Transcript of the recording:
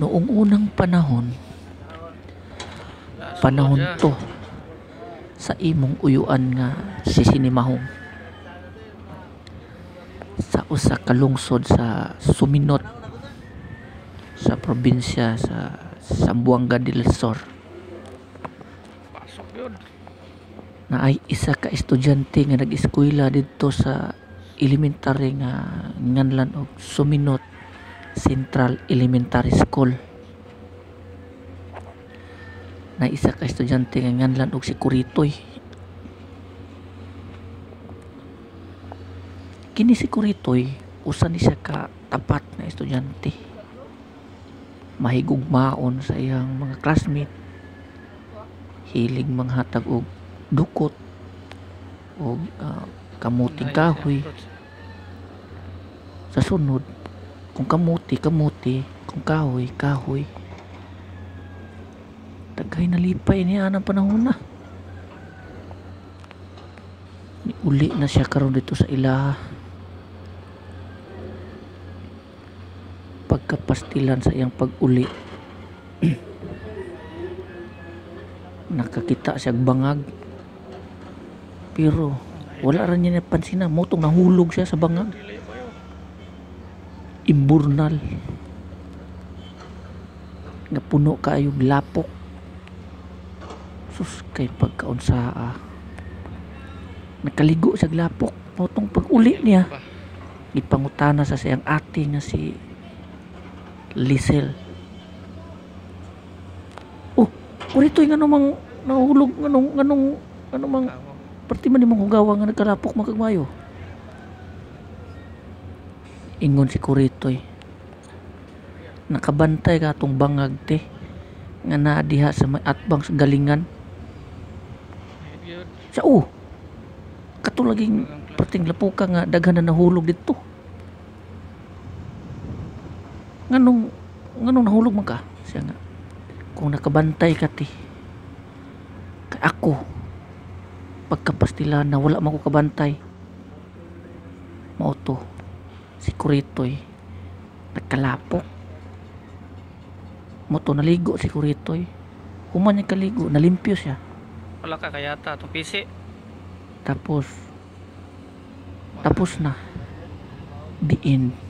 Noong unang panahon, panahon to sa imong uyuan nga si Sinimahong sa usa ka lungsod sa Suminot sa probinsya sa Zamboanga del Sur. Na ay isa ka estudyante nga nag-eskwela dito sa elementary nga nganlan og Suminot Central Elementary School. Na isa ka estudyante nga nganlan og si Kuritoy. Kini si Kuritoy usa ni siya ka tapat na estudyante. Mahigugmaon sa iyang mga classmate. Hilig manghatag og dukot o ah, kamuting kahoy. Sa sunod kung kamuti kamuti. Kung kahoy kahoy. Tagay nalipay niya ng panahon na. Uli na siya karon dito sa ila. Pagkapastilan sa iyang pag-uli. Nakakita siya bangag. Pero wala rin niya napansin na. Motong nahulog siya sa bangag. Imburnal nga puno kaayog lapok sus kay pagkaunsaa nakaligo sa lapok motong pag-uli niya Pa. ipangutana sa siyang ate nga si Lisel oh kurito nga namang nahulog nganong nganong ano mang Tama. Perti man imong hugawa nga nagkalapok magkagmayo. Ingon si Kuritoy. Nakabantay ka atong bangag te. Nga naa diha sa may atbang sa galingan. Sa oh. Kato laging perting lapuka nga daghan na nahulog dito. Nganong nganong nahulog man ka? Siya nga. Kung nakabantay ka ti. Kay ako pagkapastilan na wala man ko kabantay. Mao to. Si Kuritoy nagkalapok. Mo to naligo si Kuritoy. Human niya kaligo, nalimpyo siya. Wala ka kayata. Itong pisi. Tapos tapos na. The end.